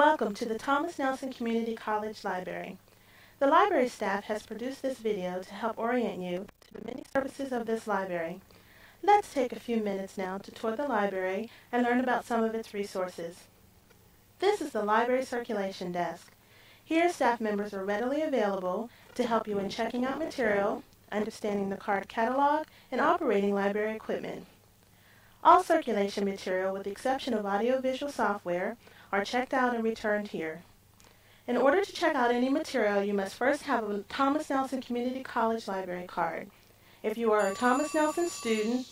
Welcome to the Thomas Nelson Community College Library. The library staff has produced this video to help orient you to the many services of this library. Let's take a few minutes now to tour the library and learn about some of its resources. This is the library circulation desk. Here staff members are readily available to help you in checking out material, understanding the card catalog, and operating library equipment. All circulation material, with the exception of audiovisual software, are checked out and returned here. In order to check out any material, you must first have a Thomas Nelson Community College Library card. If you are a Thomas Nelson student,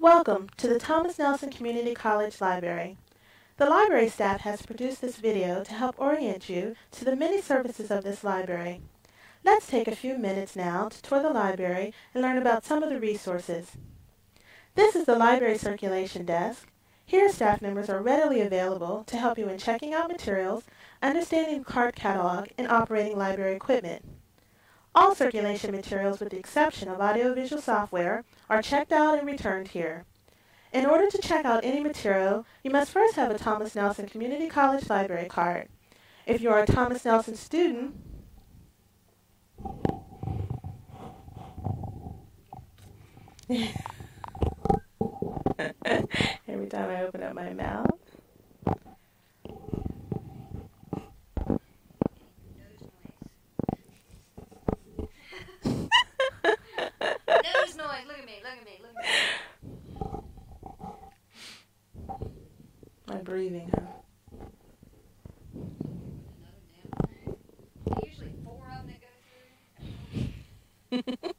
Welcome to the Thomas Nelson Community College Library. The library staff has produced this video to help orient you to the many services of this library. Let's take a few minutes now to tour the library and learn about some of the resources. This is the library circulation desk. Here staff members are readily available to help you in checking out materials, understanding the card catalog, and operating library equipment. All circulation materials, with the exception of audiovisual software, are checked out and returned here. In order to check out any material, you must first have a Thomas Nelson Community College Library card. If you are a Thomas Nelson student, every time I open up my mouth. Nose noise. Look at me. Look at me. Look at me. My breathing, huh? Another damn thing. Usually four of them that go through.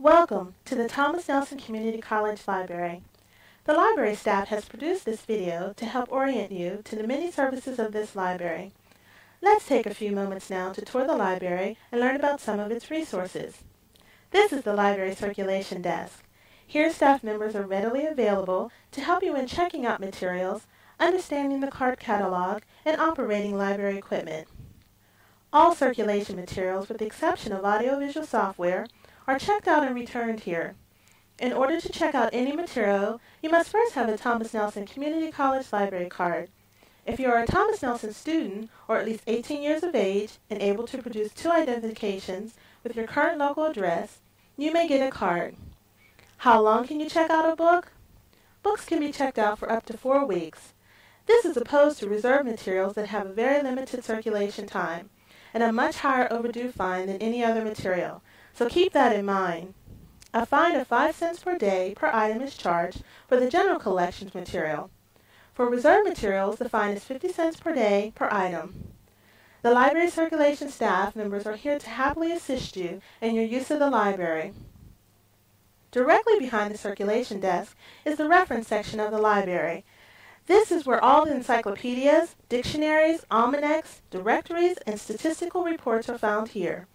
Welcome to the Thomas Nelson Community College Library. The library staff has produced this video to help orient you to the many services of this library. Let's take a few moments now to tour the library and learn about some of its resources. This is the library circulation desk. Here staff members are readily available to help you in checking out materials, understanding the card catalog, and operating library equipment. All circulation materials, with the exception of audiovisual software, are checked out and returned here. In order to check out any material, you must first have a Thomas Nelson Community College Library card. If you are a Thomas Nelson student, or at least 18 years of age, and able to produce two identifications with your current local address, you may get a card. How long can you check out a book? Books can be checked out for up to four weeks. This is opposed to reserve materials that have a very limited circulation time and a much higher overdue fine than any other material, so keep that in mind. A fine of 5 cents per day per item is charged for the general collections material. For reserve materials, the fine is 50 cents per day per item. The library circulation staff members are here to happily assist you in your use of the library. Directly behind the circulation desk is the reference section of the library. This is where all the encyclopedias, dictionaries, almanacs, directories, and statistical reports are found here.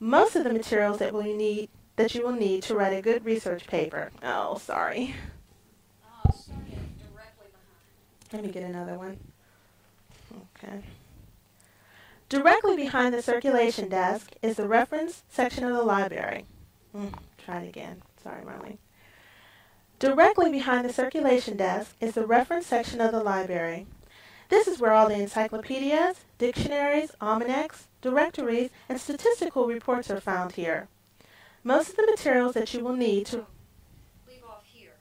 Most of the materials that you need that you will need to write a good research paper. Oh, sorry. Let me get another one. Okay. Directly behind the circulation desk is the reference section of the library. Mm, try it again. Sorry, Marlene. Directly behind the circulation desk is the reference section of the library. This is where all the encyclopedias, dictionaries, almanacs, directories, and statistical reports are found here. Most of the materials that you will need to... Leave off here.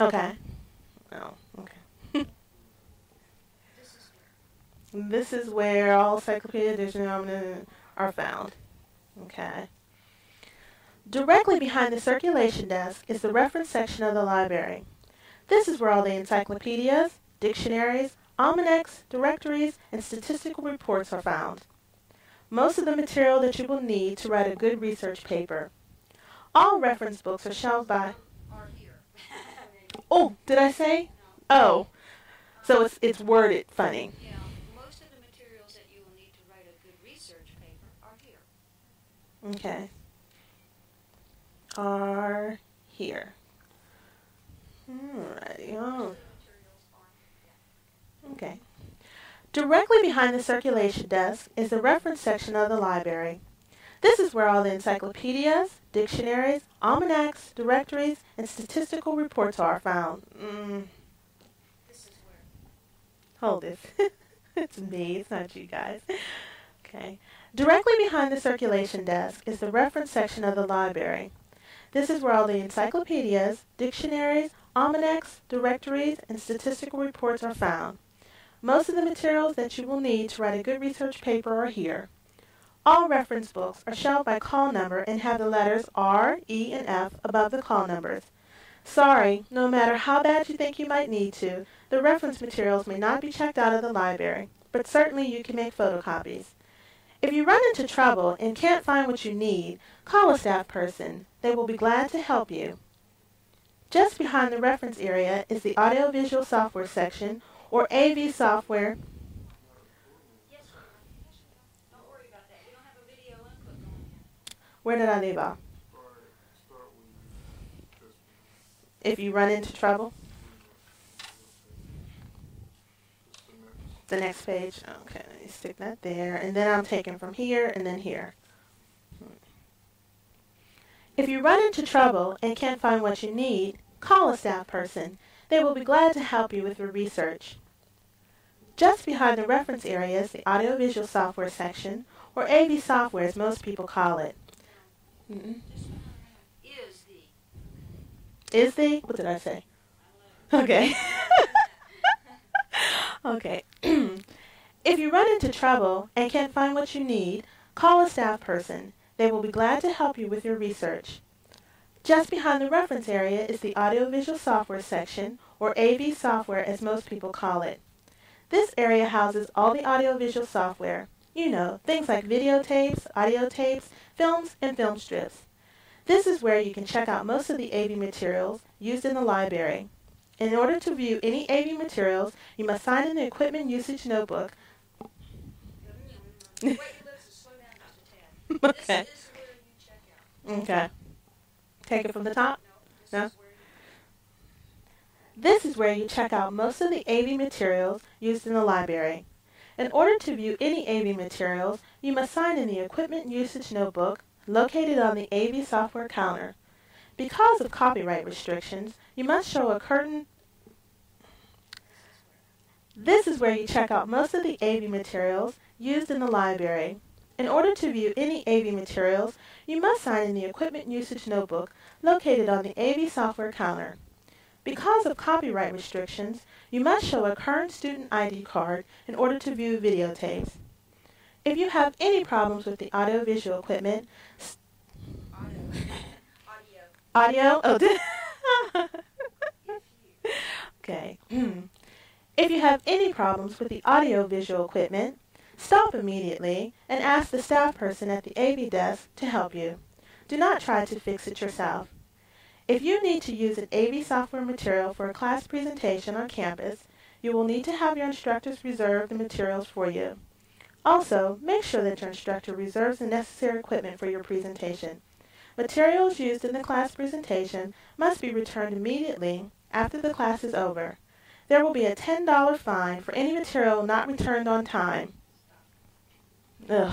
Okay. Oh, okay. This is. This is where all encyclopedia dictionary are found. Okay. Directly behind the circulation desk is the reference section of the library. This is where all the encyclopedias, dictionaries, almanacs, directories, and statistical reports are found. Most of the material that you will need to write a good research paper. All reference books are shelved by Oh, did I say? Oh, so it's it's worded funny. Most of the materials that you will need to write a good research paper are here. Okay. Are here. Alrighty. Oh. Okay. Directly behind the circulation desk is the reference section of the library. This is where all the encyclopedias, dictionaries, almanacs, directories, and statistical reports are found. Mm, This hold it. it's me, it's not you guys. Okay. Directly behind the circulation desk is the reference section of the library. This is where all the encyclopedias, dictionaries, almanacs, directories, and statistical reports are found. Most of the materials that you will need to write a good research paper are here. All reference books are shelved by call number and have the letters R, E, and F above the call numbers. Sorry, no matter how bad you think you might need to, the reference materials may not be checked out of the library, but certainly you can make photocopies. If you run into trouble and can't find what you need, call a staff person. They will be glad to help you. Just behind the reference area is the audiovisual software section, or AV software. Where did I leave off? If you run into trouble, the next page. Okay, let me stick that there. And then I'm taking from here and then here. If you run into trouble and can't find what you need, call a staff person. They will be glad to help you with your research. Just behind the reference area is the audiovisual software section, or AV software as most people call it. Mm-mm. Is the. Is the? What did I say? Okay. okay. if you run into trouble and can't find what you need, call a staff person. They will be glad to help you with your research. Just behind the reference area is the audiovisual software section, or AV software as most people call it. This area houses all the audiovisual software. You know, things like videotapes, audio tapes, films, and film strips. This is where you can check out most of the AV materials used in the library. In order to view any AV materials, you must sign in the equipment usage notebook. Wait your lips to slow down just a tad. okay. This is where you check out. Okay. Take it from the top. No. This is where you check out most of the AV materials used in the library. In order to view any AV materials, you must sign in the equipment usage notebook located on the AV software counter. Because of copyright restrictions, you must show a curtain. This is where you check out most of the AV materials used in the library. In order to view any AV materials, you must sign in the equipment usage notebook located on the AV software counter. Because of copyright restrictions, you must show a current student ID card in order to view videotapes. If you have any problems with the audiovisual equipment, Audio. Audio. audio, oh, okay. if you have any problems with the audiovisual equipment, stop immediately and ask the staff person at the AV desk to help you. Do not try to fix it yourself. If you need to use an AV software material for a class presentation on campus, you will need to have your instructors reserve the materials for you. Also, make sure that your instructor reserves the necessary equipment for your presentation. Materials used in the class presentation must be returned immediately after the class is over. There will be a $10 fine for any material not returned on time. Ugh.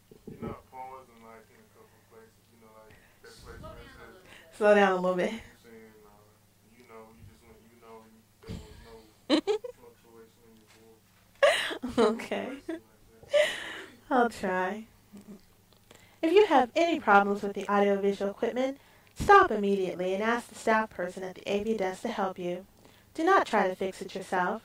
Slow down a little bit. you saying, you know, you just went, you know, you, there was no fluctuation in your voice. Okay. Places like that. I'll try. If you have any problems with the audiovisual equipment, stop immediately and ask the staff person at the AV desk to help you. Do not try to fix it yourself.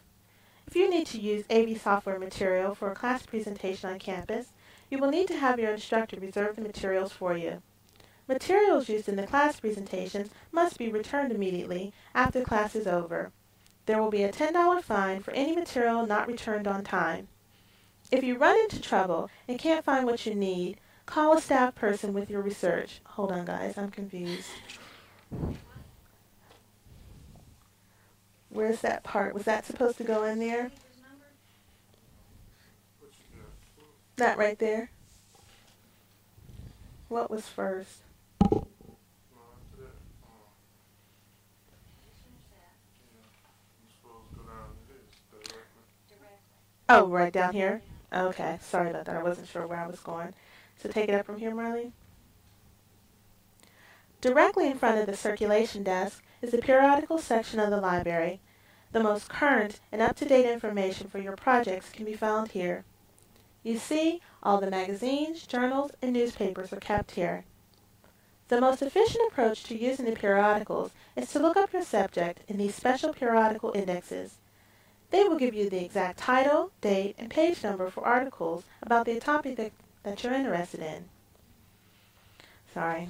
If you need to use AV software material for a class presentation on campus, you will need to have your instructor reserve the materials for you. Materials used in the class presentations must be returned immediately after class is over. There will be a $10 fine for any material not returned on time. If you run into trouble and can't find what you need, call a staff person with your research. Hold on, guys, I'm confused. Where's that part? Was that supposed to go in there? That right there? What was first? No, after that, uh, Just finish that you know, you're supposed to go down to this directly. directly. Oh, oh, right down here? Okay, sorry about that. I wasn't sure where I was going. So take it up from here, Marlene. Directly in front of the circulation desk is the periodical section of the library. The most current and up-to-date information for your projects can be found here. You see, all the magazines, journals, and newspapers are kept here. The most efficient approach to using the periodicals is to look up your subject in these special periodical indexes. They will give you the exact title, date, and page number for articles about the topic that, that you're interested in. Sorry.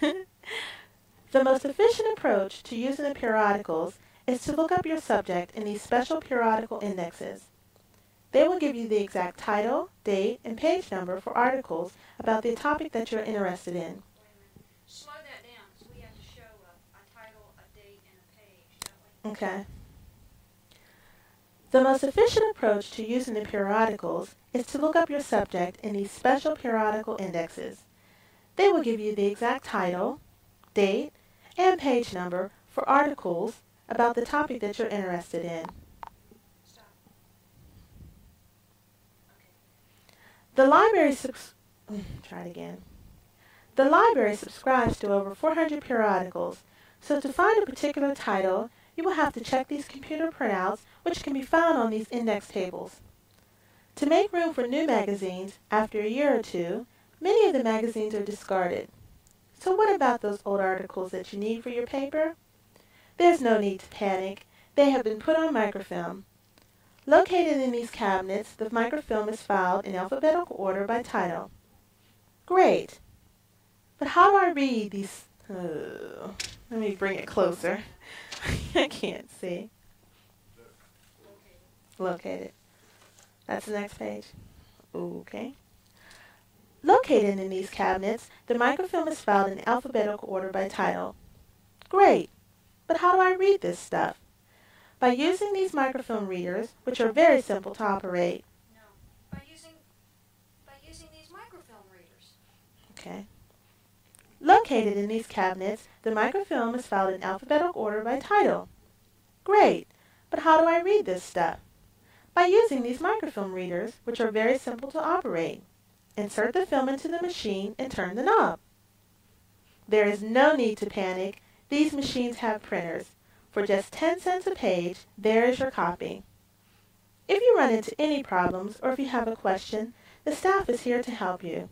the most efficient approach to using the periodicals is to look up your subject in these special periodical indexes. They will give you the exact title, date, and page number for articles about the topic that you're interested in. Wait a. Slow that down, because we have to show a, a title, a date, and a page. Okay. The most efficient approach to using the periodicals is to look up your subject in these special periodical indexes. They will give you the exact title, date, and page number for articles about the topic that you're interested in. The library try it again. The library subscribes to over 400 periodicals, so to find a particular title, you will have to check these computer printouts, which can be found on these index tables. To make room for new magazines, after a year or two, many of the magazines are discarded. So what about those old articles that you need for your paper? There's no need to panic. They have been put on microfilm. Located in these cabinets, the microfilm is filed in alphabetical order by title. Great. But how do I read these? Uh, let me bring it closer. I can't see. Located. That's the next page. Okay. Located in these cabinets, the microfilm is filed in alphabetical order by title. Great. But how do I read this stuff? By using these microfilm readers, which are very simple to operate. No. By using, by using these microfilm readers. Okay. Located in these cabinets, the microfilm is filed in alphabetical order by title. Great. But how do I read this stuff? By using these microfilm readers, which are very simple to operate. Insert the film into the machine and turn the knob. There is no need to panic. These machines have printers. For just 10 cents a page, there is your copy. If you run into any problems or if you have a question, the staff is here to help you.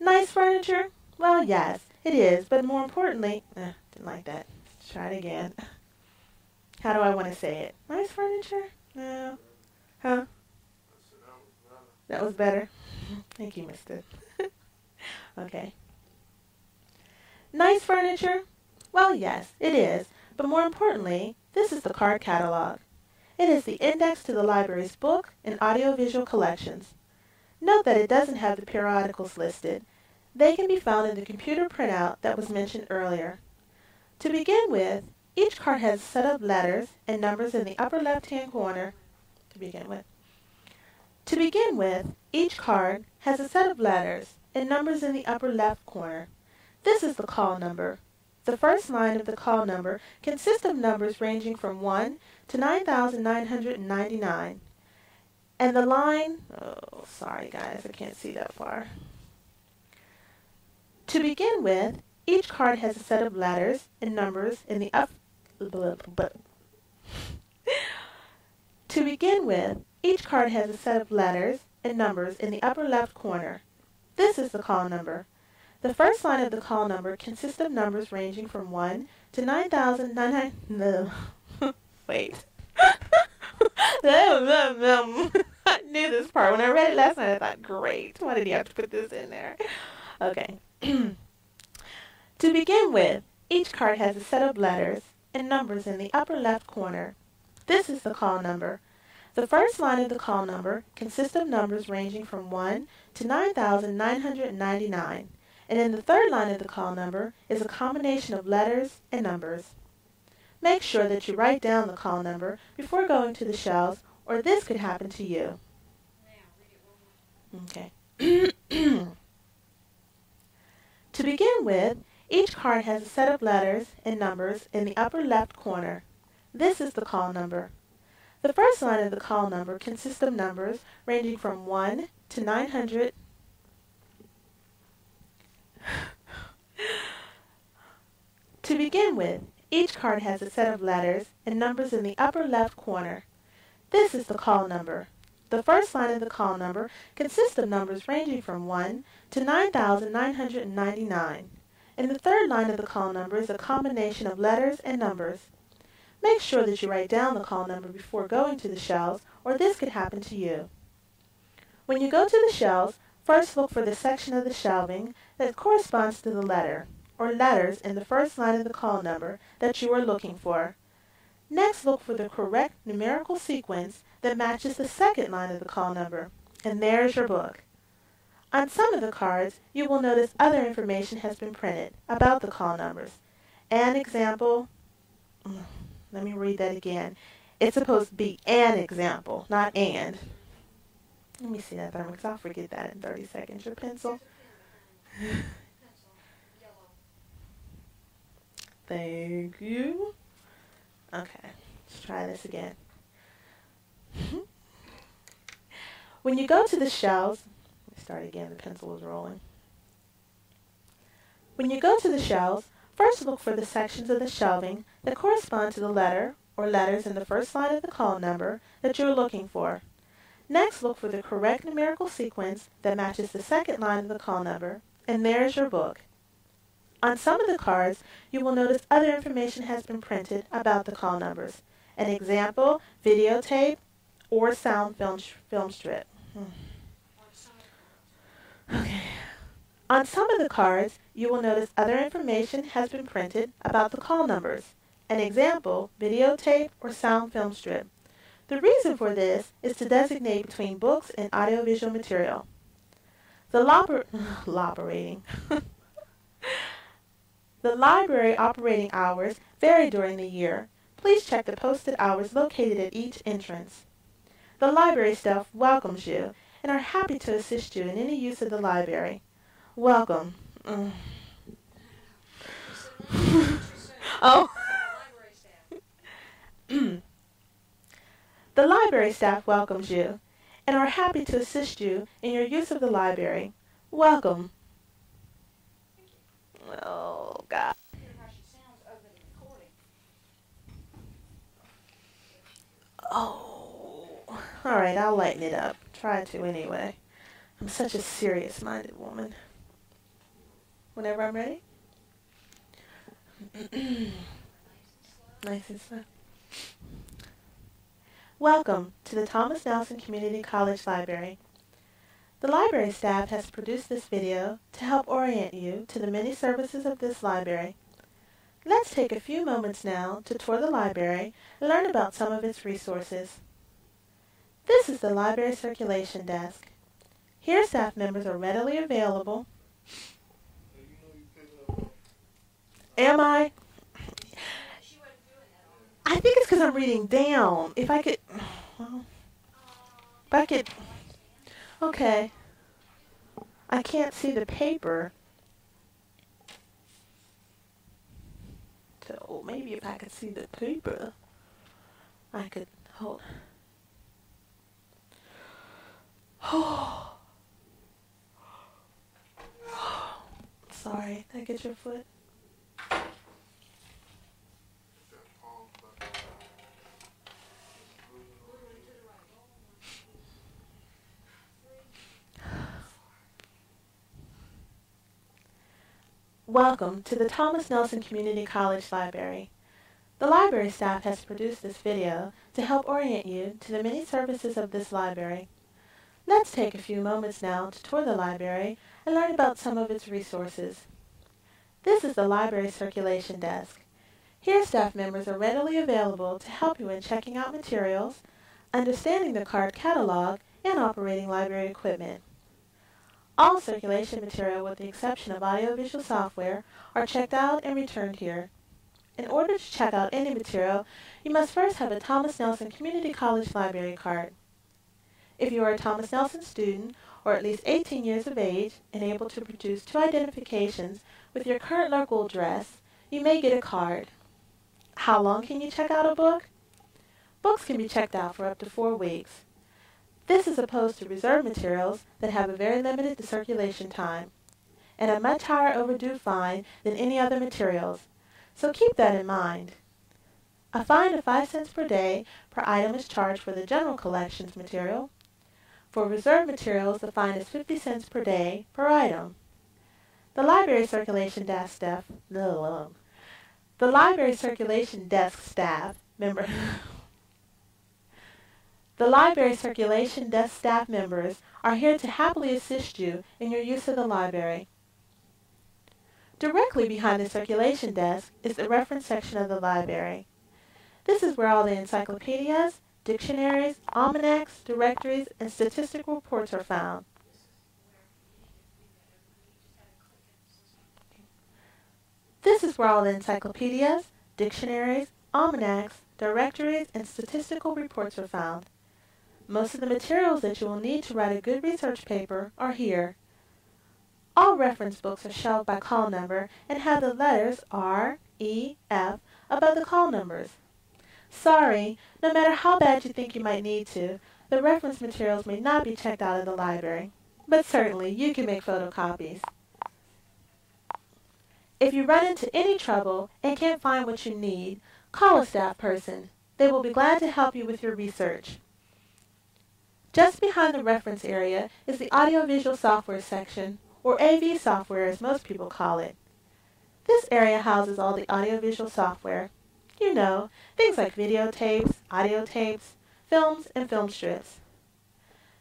Nice furniture? Well, yes, it is, but more importantly, eh, didn't like that. Let's try it again. How do I want to say it? Nice furniture? No. Huh? I said that was better. That was better. Thank you, mister. okay. Nice furniture? Well, yes, it is, but more importantly, this is the card catalog. It is the index to the library's book and audiovisual collections. Note that it doesn't have the periodicals listed. They can be found in the computer printout that was mentioned earlier. To begin with, each card has a set of letters and numbers in the upper left-hand corner. To begin with. To begin with, each card has a set of letters and numbers in the upper left corner. This is the call number. The first line of the call number consists of numbers ranging from 1 to 9,999. And the line, oh, sorry guys, I can't see that far. To begin with, each card has a set of letters and numbers in the up. to begin with, each card has a set of letters and numbers in the upper left corner. This is the call number. The first line of the call number consists of numbers ranging from 1 to 9,900. No. Wait. I knew this part. When I read it last night, I thought, great. Why did he have to put this in there? Okay. to begin with, each card has a set of letters and numbers in the upper left corner. This is the call number. The first line of the call number consists of numbers ranging from 1 to 9,999, and in the third line of the call number is a combination of letters and numbers. Make sure that you write down the call number before going to the shelves, or this could happen to you. Okay. to begin with, each card has a set of letters and numbers in the upper left corner. This is the call number. The first line of the call number consists of numbers ranging from 1 to 900. to begin with, each card has a set of letters and numbers in the upper left corner. This is the call number. The first line of the call number consists of numbers ranging from 1 to 9,999, and the third line of the call number is a combination of letters and numbers. Make sure that you write down the call number before going to the shelves, or this could happen to you. When you go to the shelves, first look for the section of the shelving that corresponds to the letter, or letters in the first line of the call number that you are looking for. Next, look for the correct numerical sequence that matches the second line of the call number. And there's your book. On some of the cards, you will notice other information has been printed about the call numbers. An example, mm, let me read that again. It's supposed to be an example, not and. Let me see that thermix. I'll forget that in 30 seconds. Your pencil? Thank you. Okay, let's try this again. when you go to the shelves, start again, the pencil is rolling. When you go to the shelves, first look for the sections of the shelving that correspond to the letter or letters in the first line of the call number that you are looking for. Next, look for the correct numerical sequence that matches the second line of the call number, and there is your book. On some of the cards, you will notice other information has been printed about the call numbers. An example, videotape, or sound film, film strip. Hmm. Okay. On some of the cards, you will notice other information has been printed about the call numbers. An example, videotape or sound film strip. The reason for this is to designate between books and audiovisual material. The operating. the library operating hours vary during the year. Please check the posted hours located at each entrance. The library staff welcomes you and are happy to assist you in any use of the library. Welcome. Oh. The library staff welcomes you and are happy to assist you in your use of the library. Welcome. Oh, God. Oh. All right, I'll lighten it up. Try to anyway. I'm such a serious-minded woman. Whenever I'm ready. nice and slow. Welcome to the Thomas Nelson Community College Library. The library staff has produced this video to help orient you to the many services of this library. Let's take a few moments now to tour the library and learn about some of its resources. This is the library circulation desk. Here staff members are readily available. Am I? I think it's because I'm reading down. If I could, well, if I could, okay. I can't see the paper. So maybe if I could see the paper, I could hold. Sorry, did I get your foot? That. Welcome to the Thomas Nelson Community College Library. The library staff has produced this video to help orient you to the many services of this library. Let's take a few moments now to tour the library and learn about some of its resources. This is the library circulation desk. Here staff members are readily available to help you in checking out materials, understanding the card catalog, and operating library equipment. All circulation material with the exception of audiovisual software are checked out and returned here. In order to check out any material, you must first have a Thomas Nelson Community College Library card. If you are a Thomas Nelson student or at least 18 years of age and able to produce two identifications with your current local address, you may get a card. How long can you check out a book? Books can be checked out for up to four weeks. This is opposed to reserve materials that have a very limited circulation time and a much higher overdue fine than any other materials, so keep that in mind. A fine of 5 cents per day per item is charged for the general collections material. For reserve materials, the fine is 50 cents per day per item. The library circulation desk staff, the library circulation desk staff member The library circulation desk staff members are here to happily assist you in your use of the library. Directly behind the circulation desk is the reference section of the library. This is where all the encyclopedias, dictionaries, almanacs, directories, and statistical reports are found. This is where all the encyclopedias, dictionaries, almanacs, directories, and statistical reports are found. Most of the materials that you will need to write a good research paper are here. All reference books are shelved by call number and have the letters R, E, F above the call numbers. Sorry, no matter how bad you think you might need to, the reference materials may not be checked out of the library, but certainly you can make photocopies. If you run into any trouble and can't find what you need, call a staff person. They will be glad to help you with your research. Just behind the reference area is the audiovisual software section, or AV software as most people call it. This area houses all the audiovisual software. You know, things like videotapes, audio tapes, films, and film strips.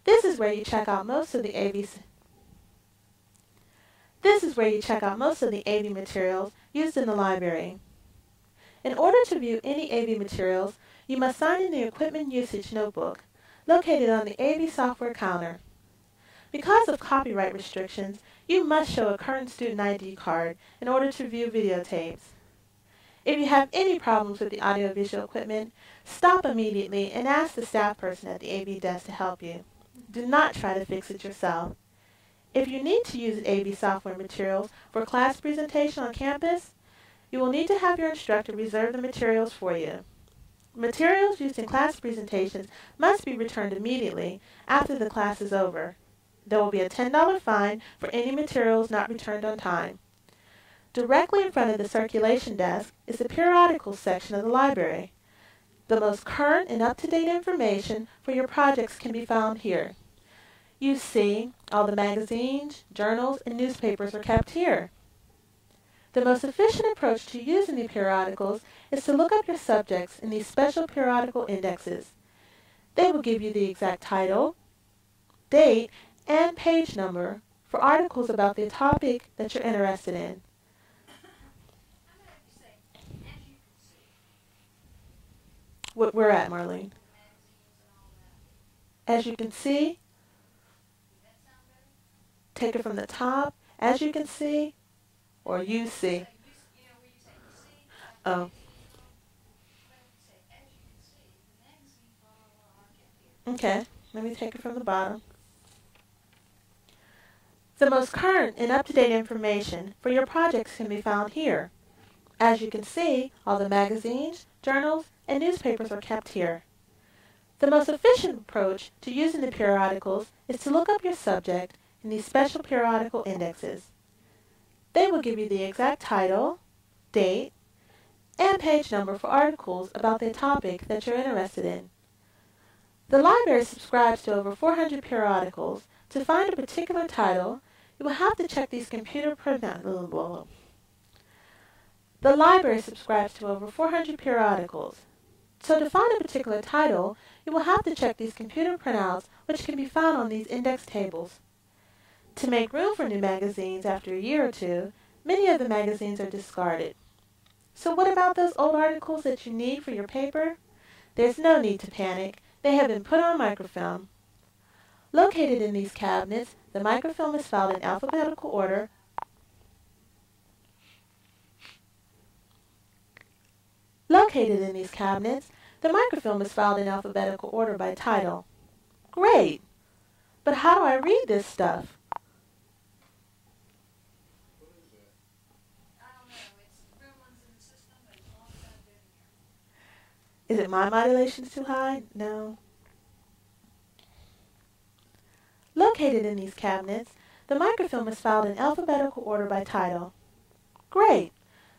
This is where you check out most of the AV This is where you check out most of the AV materials used in the library. In order to view any AV materials, you must sign in the equipment usage notebook located on the AV software counter. Because of copyright restrictions, you must show a current student ID card in order to view videotapes. If you have any problems with the audiovisual equipment, stop immediately and ask the staff person at the AV desk to help you. Do not try to fix it yourself. If you need to use AV software materials for class presentation on campus, you will need to have your instructor reserve the materials for you. Materials used in class presentations must be returned immediately after the class is over. There will be a $10 fine for any materials not returned on time. Directly in front of the circulation desk is the periodicals section of the library. The most current and up-to-date information for your projects can be found here. You see, all the magazines, journals, and newspapers are kept here. The most efficient approach to using the periodicals is to look up your subjects in these special periodical indexes. They will give you the exact title, date, and page number for articles about the topic that you're interested in. What we're at, Marlene. As you can see, take it from the top. As you can see, or you see. Oh. Okay, let me take it from the bottom. The most current and up-to-date information for your projects can be found here. As you can see, all the magazines, journals, and newspapers are kept here. The most efficient approach to using the periodicals is to look up your subject in these special periodical indexes. They will give you the exact title, date, and page number for articles about the topic that you're interested in. The library subscribes to over 400 periodicals. To find a particular title, you will have to check these computer pronouns. The library subscribes to over 400 periodicals. So to find a particular title, you will have to check these computer printouts which can be found on these index tables. To make room for new magazines after a year or two, many of the magazines are discarded. So what about those old articles that you need for your paper? There's no need to panic. They have been put on microfilm. Located in these cabinets, the microfilm is filed in alphabetical order Located in these cabinets, the microfilm is filed in alphabetical order by title. Great! But how do I read this stuff? Is it my modulation too high? No. Located in these cabinets, the microfilm is filed in alphabetical order by title. Great!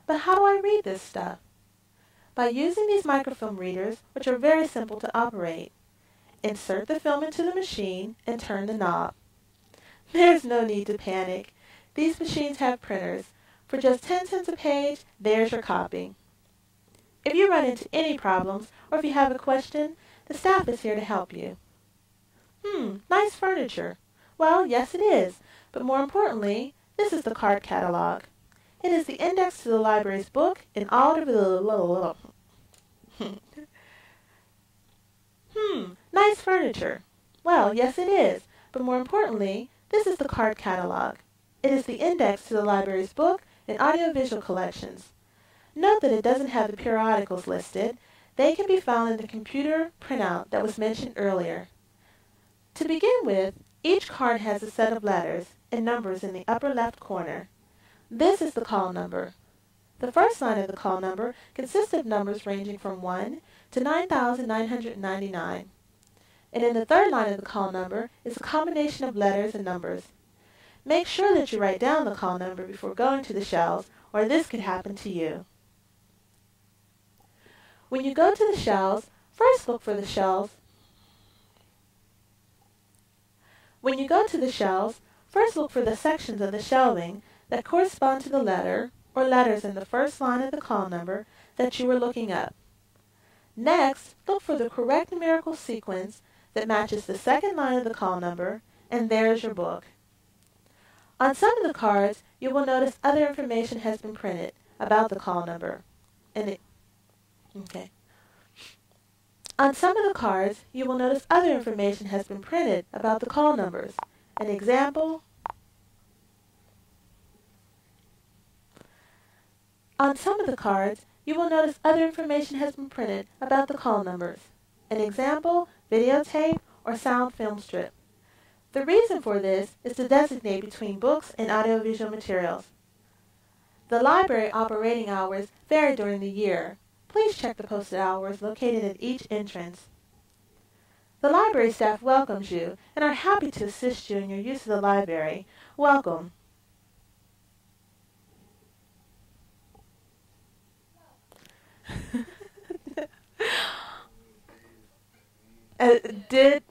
But how do I read this stuff? By using these microfilm readers, which are very simple to operate. Insert the film into the machine and turn the knob. There's no need to panic. These machines have printers. For just 10 cents a page, there's your copy. If you run into any problems or if you have a question, the staff is here to help you. Hmm, nice furniture. Well, yes it is, but more importantly, this is the card catalog. It is the index to the library's book in all the... hmm, nice furniture. Well, yes it is, but more importantly, this is the card catalog. It is the index to the library's book and audiovisual collections. Note that it doesn't have the periodicals listed. They can be found in the computer printout that was mentioned earlier. To begin with, each card has a set of letters and numbers in the upper left corner. This is the call number. The first line of the call number consists of numbers ranging from 1 to 9,999. And in the third line of the call number is a combination of letters and numbers. Make sure that you write down the call number before going to the shelves, or this could happen to you. When you go to the shelves, first look for the shelves. When you go to the shelves, first look for the sections of the shelving that correspond to the letter or letters in the first line of the call number that you are looking up. Next, look for the correct numerical sequence that matches the second line of the call number, and there's your book. On some of the cards, you will notice other information has been printed about the call number. And it, okay. On some of the cards, you will notice other information has been printed about the call numbers. An example, On some of the cards, you will notice other information has been printed about the call numbers. An example, videotape, or sound film strip. The reason for this is to designate between books and audiovisual materials. The library operating hours vary during the year. Please check the posted hours located at each entrance. The library staff welcomes you and are happy to assist you in your use of the library. Welcome. Did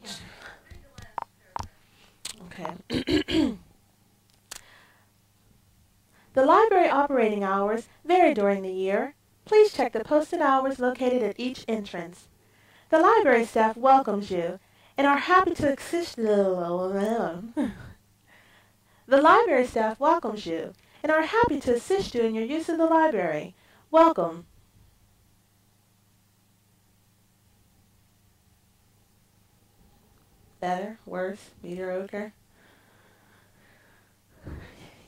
okay. the library operating hours vary during the year. Please check the posted hours located at each entrance. The library staff welcomes you and are happy to assist The library staff welcomes you and are happy to assist you in your use of the library. Welcome. Better? Worse? Mediocre?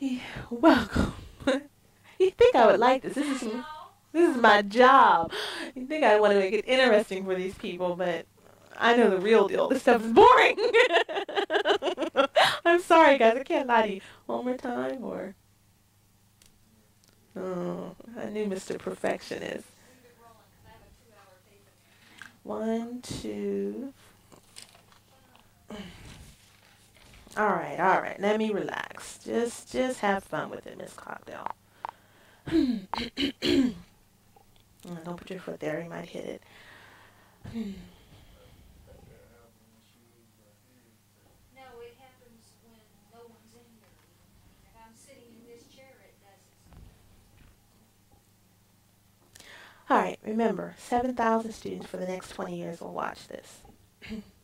Yeah, welcome. you think I would like this? This is this is my job. You think I want to make it interesting for these people, but I know the real deal. This stuff is boring. I'm sorry, guys. I can't lie to you. One more time, or oh, I knew Mr. Perfectionist. One, it rolling, 'cause I have a two-hour tape in One, two. All right, all right. Let me relax. Just, just have fun with it, Miss Cocktail. Mm, Don't put your foot there; you might hit it. No, it happens when no one's in here. If I'm sitting in this chair, it doesn't. All right, remember, 7,000 students for the next 20 years will watch this.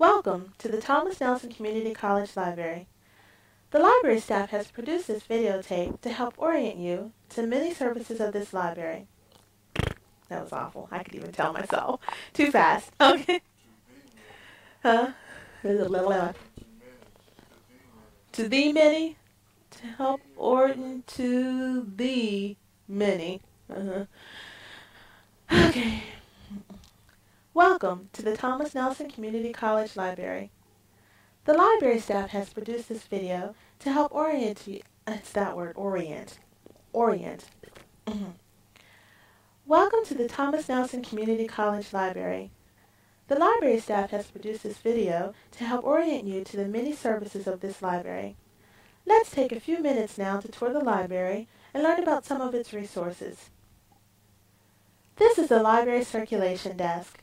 Welcome to the Thomas Nelson Community College Library. The library staff has produced this videotape to help orient you to many services of this library. That was awful. I could even tell myself. Too fast. Okay. Huh? To the many? To help orient to the many. Uh-huh. Okay. Welcome to the Thomas Nelson Community College Library. The library staff has produced this video to help orient you. It's that word, orient. Orient. Mhm. Welcome to the Thomas Nelson Community College Library. The library staff has produced this video to help orient you to the many services of this library. Let's take a few minutes now to tour the library and learn about some of its resources. This is the library circulation desk.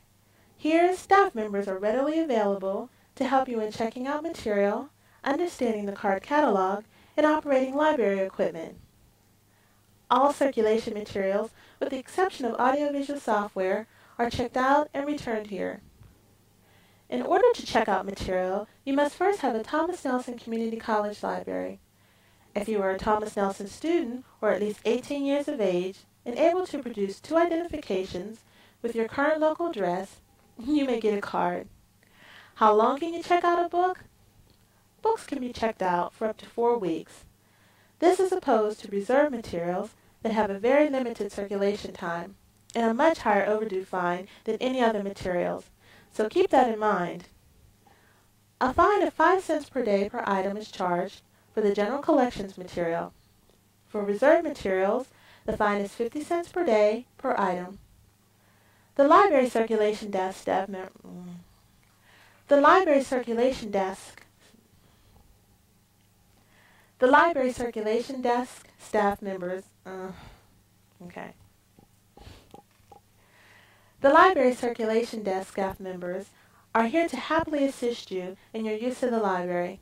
Here, staff members are readily available to help you in checking out material, understanding the card catalog, and operating library equipment. All circulation materials, with the exception of audiovisual software, are checked out and returned here. In order to check out material, you must first have a Thomas Nelson Community College library. If you are a Thomas Nelson student or at least 18 years of age and able to produce two identifications with your current local address, you may get a card. How long can you check out a book? Books can be checked out for up to four weeks. This is opposed to reserve materials that have a very limited circulation time and a much higher overdue fine than any other materials, so keep that in mind. A fine of 5 cents per day per item is charged for the general collections material. For reserve materials, the fine is 50 cents per day per item. The library circulation desk staff mem- mm. The library circulation desk The library circulation desk staff members uh, okay. The library circulation desk staff members are here to happily assist you in your use of the library.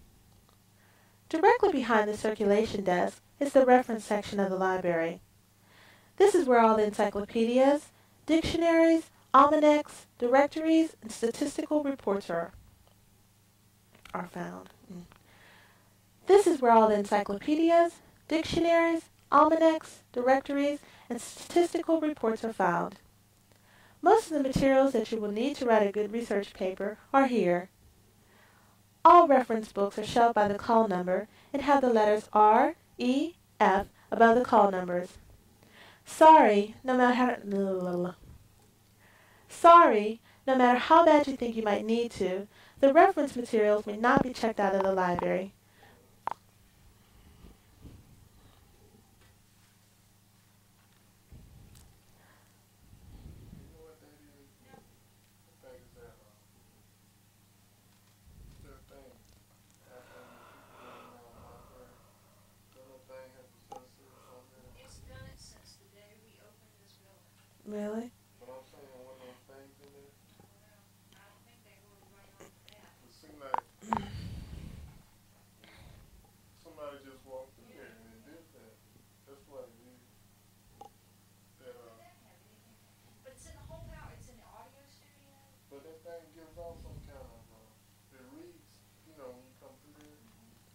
Directly behind the circulation desk is the reference section of the library. This is where all the encyclopedias, dictionaries, almanacs, directories, and statistical reports are, are found. Mm. This is where all the encyclopedias, dictionaries, almanacs, directories, and statistical reports are found. Most of the materials that you will need to write a good research paper are here. All reference books are shelved by the call number and have the letters R, E, F above the call numbers. Sorry, no matter how, Sorry, no matter how bad you think you might need to, the reference materials may not be checked out of the library. You know what that is? What thing is that? Uh, that thing. That thing that you put in, uh, library. That little thing has a sensor on there. It's done it since the day we opened this building. Really? But I'm saying one of those things in there. Well, I don't think they were right off the bat. It seemed like somebody just walked through there and did that. That's what it is. That, Did uh, that have anything? But it's in the whole house, it's in the audio studio. but that thing gives off some kind of, uh, it reads, you know, when you come through there. You'll have to test that theory out, Mr. London. Every time somebody walks by there, it does it. Ambrose and Billy tried to check that out to see what was wrong. Ambrose thought it was a ground problem. And, um, he tried to ground it at one time or another, how, I don't know, but anyway, um, we still have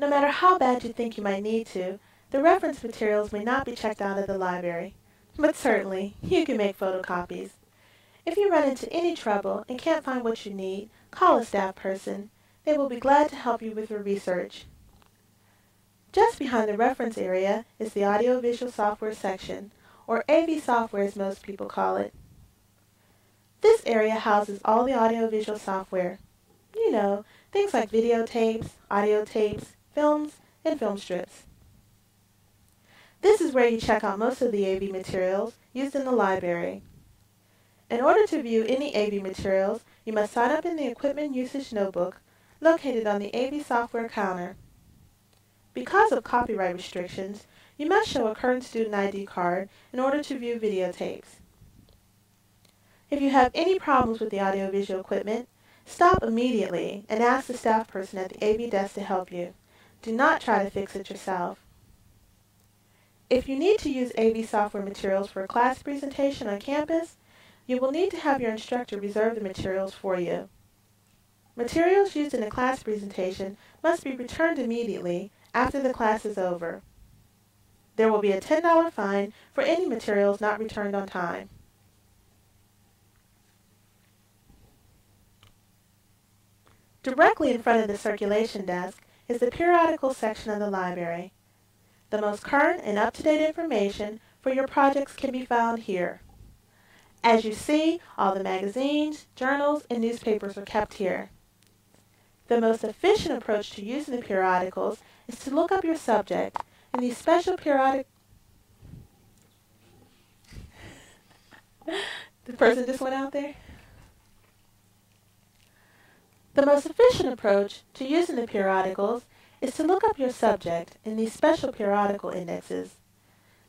no matter how bad you think you might need to, the reference materials may not be checked out of the library. But certainly, you can make photocopies. If you run into any trouble and can't find what you need, call a staff person. They will be glad to help you with your research. Just behind the reference area is the audiovisual software section, or AV software as most people call it. This area houses all the audiovisual software. You know, things like videotapes, audio tapes, films, and film strips. This is where you check out most of the AV materials used in the library. In order to view any AV materials, you must sign up in the Equipment Usage Notebook located on the AV software counter. Because of copyright restrictions, you must show a current student ID card in order to view videotapes. If you have any problems with the audiovisual equipment, stop immediately and ask the staff person at the AV desk to help you. Do not try to fix it yourself. If you need to use AV software materials for a class presentation on campus, you will need to have your instructor reserve the materials for you. Materials used in a class presentation must be returned immediately after the class is over. There will be a $10 fine for any materials not returned on time. Directly in front of the circulation desk is the periodical section of the library. The most current and up-to-date information for your projects can be found here. As you see, all the magazines, journals, and newspapers are kept here. The most efficient approach to using the periodicals is to look up your subject in these special periodic... the person just went out there? The most efficient approach to using the periodicals is to look up your subject in these special periodical indexes.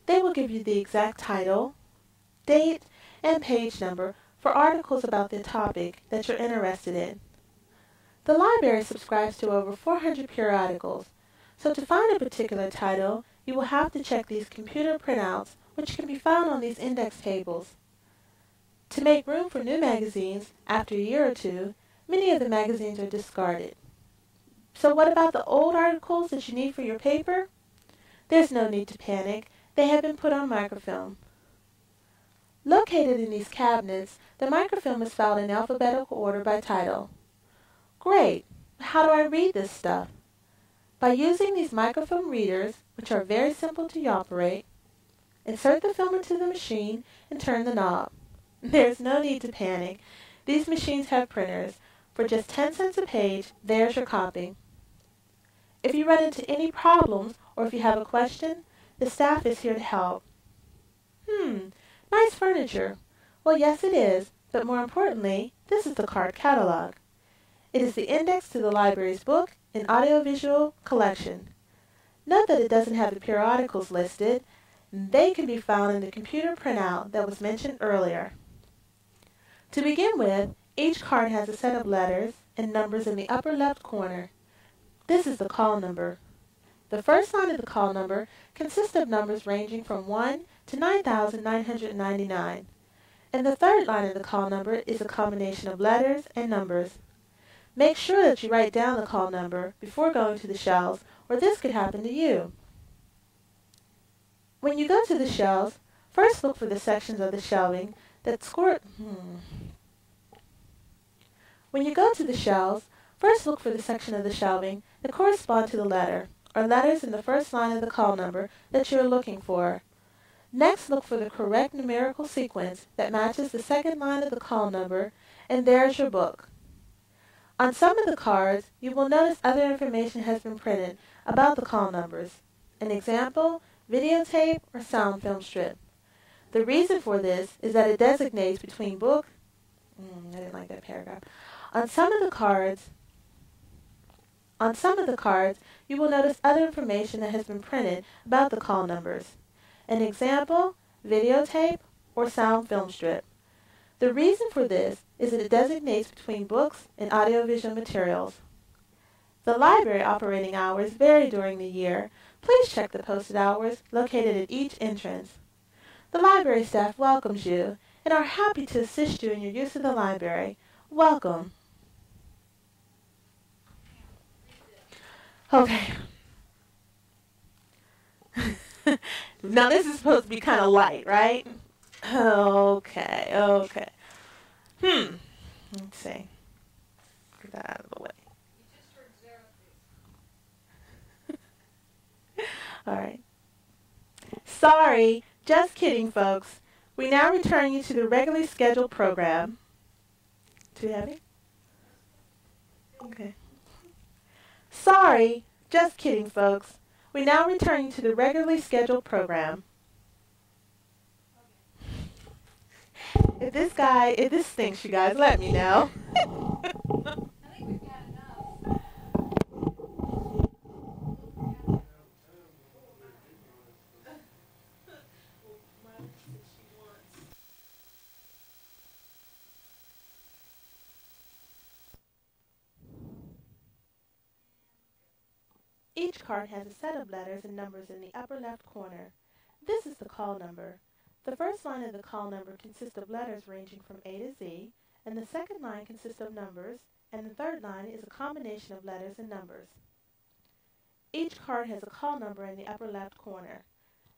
They will give you the exact title, date, and page number for articles about the topic that you're interested in. The library subscribes to over 400 periodicals, so to find a particular title, you will have to check these computer printouts, which can be found on these index tables. To make room for new magazines, after a year or two, many of the magazines are discarded. So what about the old articles that you need for your paper? There's no need to panic. They have been put on microfilm. Located in these cabinets, the microfilm is filed in alphabetical order by title. Great! How do I read this stuff? By using these microfilm readers, which are very simple to operate, insert the film into the machine and turn the knob. There's no need to panic. These machines have printers. For just 10 cents a page, there's your copy. If you run into any problems or if you have a question, the staff is here to help. Hmm, nice furniture. Well, yes it is, but more importantly, this is the card catalog. It is the index to the library's book and audiovisual collection. Note that it doesn't have the periodicals listed. They can be found in the computer printout that was mentioned earlier. To begin with, each card has a set of letters and numbers in the upper left corner. This is the call number. The first line of the call number consists of numbers ranging from 1 to 9,999. And the third line of the call number is a combination of letters and numbers. Make sure that you write down the call number before going to the shelves, or this could happen to you. When you go to the shelves, first look for the sections of the shelving that score... Hmm. When you go to the shelves, first look for the section of the shelving that correspond to the letter, or letters in the first line of the call number that you are looking for. Next, look for the correct numerical sequence that matches the second line of the call number, and there's your book. On some of the cards, you will notice other information has been printed about the call numbers. An example, videotape or sound film strip. The reason for this is that it designates between book, mm, I didn't like that paragraph. On some of the cards, on some of the cards, you will notice other information that has been printed about the call numbers. An example, videotape or sound film strip. The reason for this is that it designates between books and audiovisual materials. The library operating hours vary during the year. Please check the posted hours located at each entrance. The library staff welcomes you and are happy to assist you in your use of the library. Welcome. Okay. now this is supposed to be kind of light, right? Okay, okay. Hmm. Let's see. Get that out of the way. You just heard Xerapes. All right. Sorry, just kidding, folks. We now return you to the regularly scheduled program. Too heavy? Okay. Sorry, just kidding, folks. We're now return you to the regularly scheduled program. If this guy, if this stinks, you guys, let me know. Each card has a set of letters and numbers in the upper left corner. This is the call number. The first line of the call number consists of letters ranging from A to Z, and the second line consists of numbers, and the third line is a combination of letters and numbers. Each card has a call number in the upper left corner.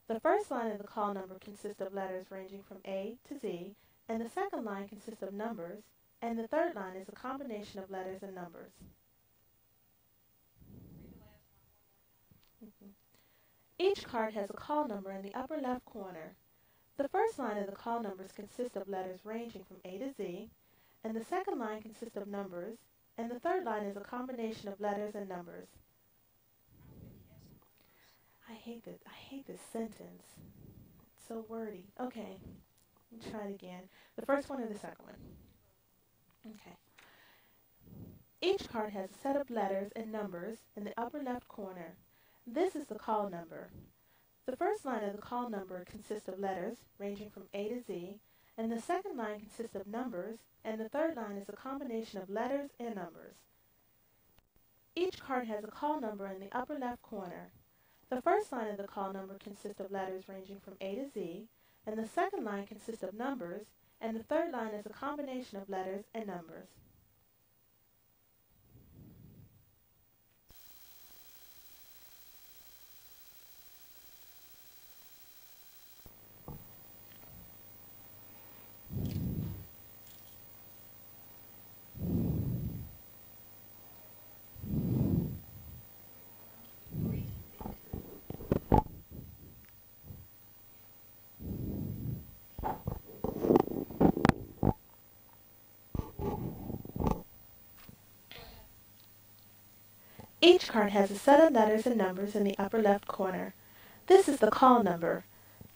The first line of the call number consists of letters ranging from A to Z, and the second line consists of numbers, and the third line is a combination of letters and numbers. Mm-hmm. Each card has a call number in the upper left corner. The first line of the call numbers consists of letters ranging from A to Z, and the second line consists of numbers, and the third line is a combination of letters and numbers. I hate this. I hate this sentence. It's so wordy. Okay, let me try it again. The first one or the second one? Okay. Each card has a set of letters and numbers in the upper left corner. This is the call number. The first line of the call number consists of letters ranging from A to Z, and the second line consists of numbers, and the third line is a combination of letters and numbers. Each card has a call number in the upper left corner. The first line of the call number consists of letters ranging from A to Z, and the second line consists of numbers, and the third line is a combination of letters and numbers. Each card has a set of letters and numbers in the upper left corner. This is the call number.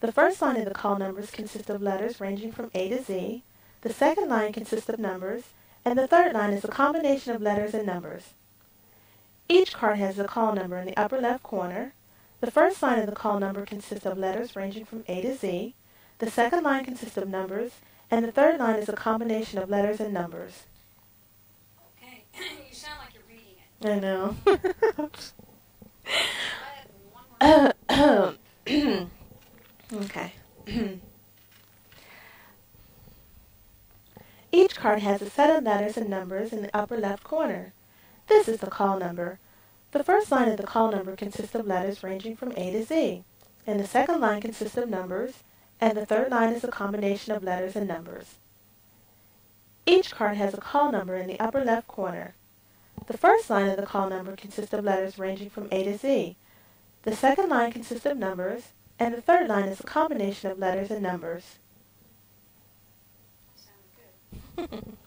The first line of the call numbers consists of letters ranging from A to Z. The second line consists of numbers, and the third line is a combination of letters and numbers. Each card has a call number in the upper left corner. The first line of the call number consists of letters ranging from A to Z. The second line consists of numbers, and the third line is a combination of letters and numbers. Okay, you sound like you're reading it. I know. Go ahead, one more. okay. Each card has a set of letters and numbers in the upper left corner. This is the call number. The first line of the call number consists of letters ranging from A to Z, and the second line consists of numbers, and the third line is a combination of letters and numbers. Each card has a call number in the upper left corner. The first line of the call number consists of letters ranging from A to Z. The second line consists of numbers, and the third line is a combination of letters and numbers.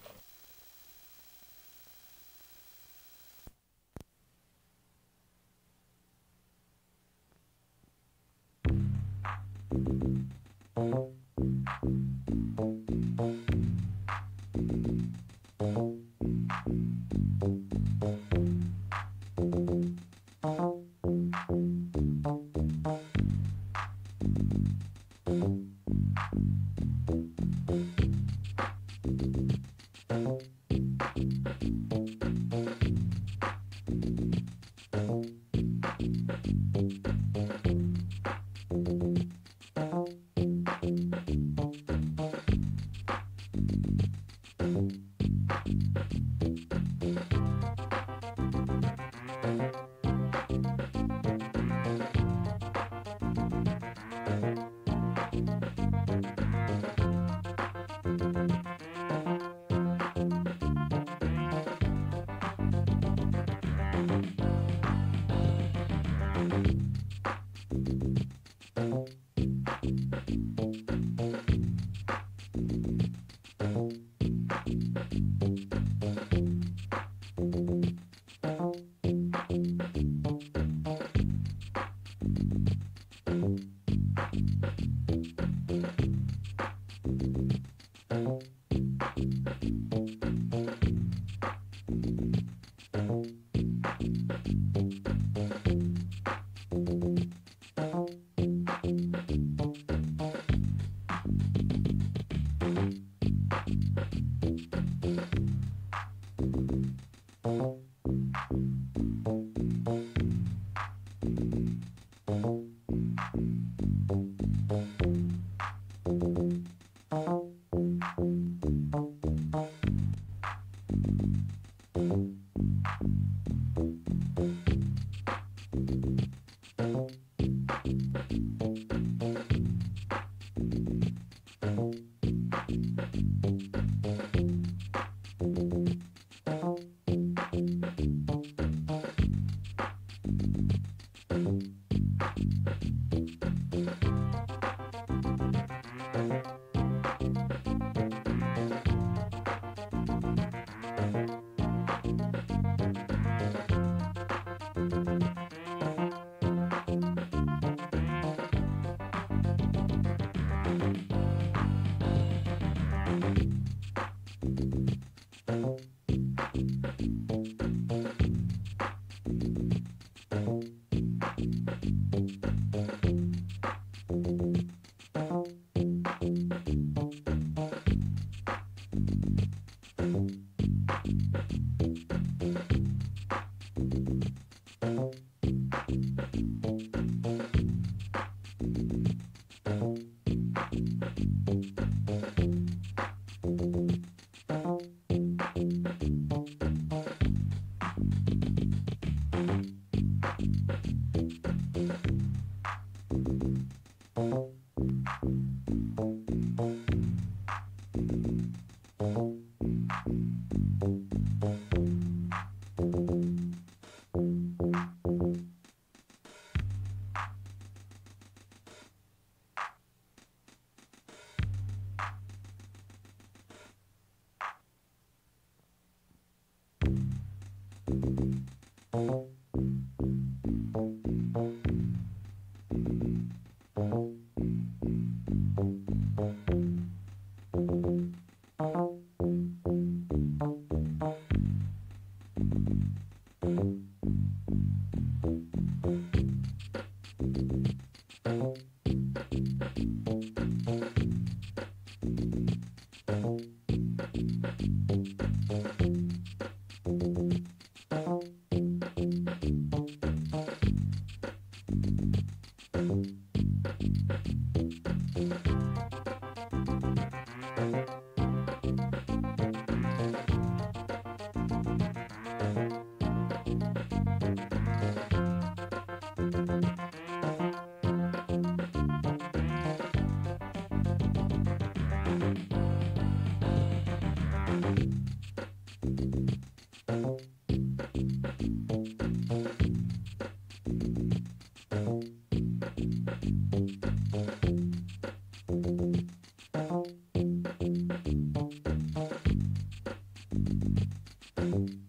Bye.